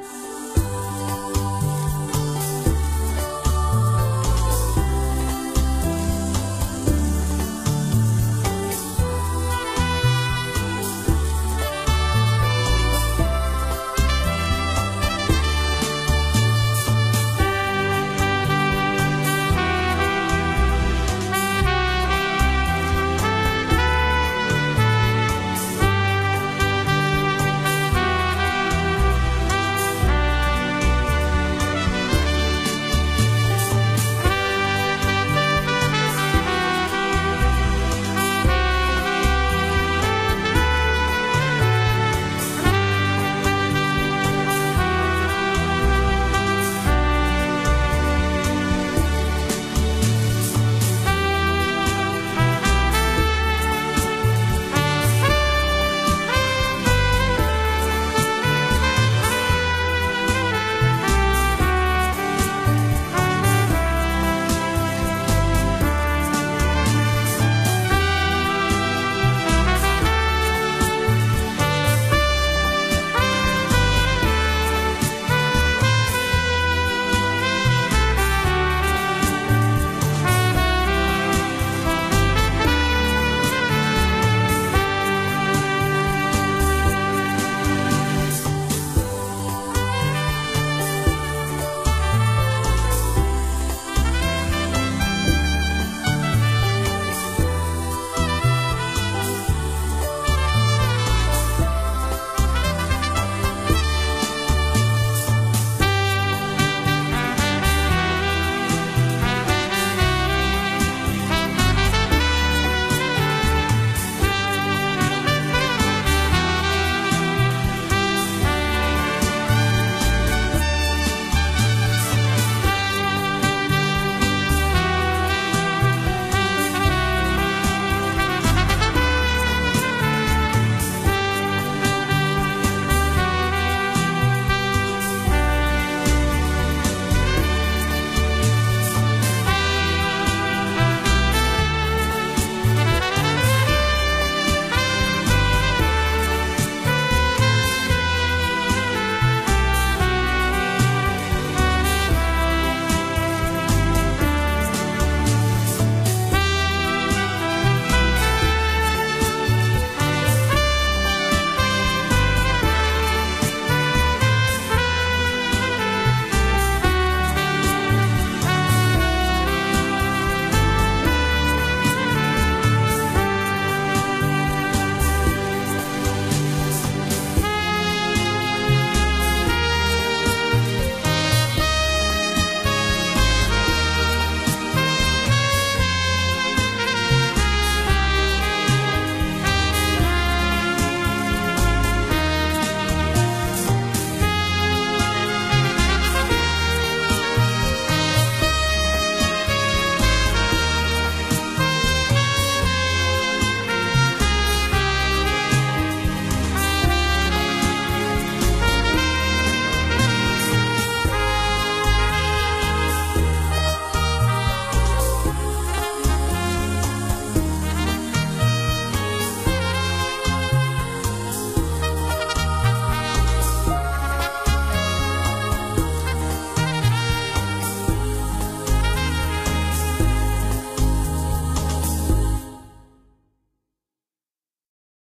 Música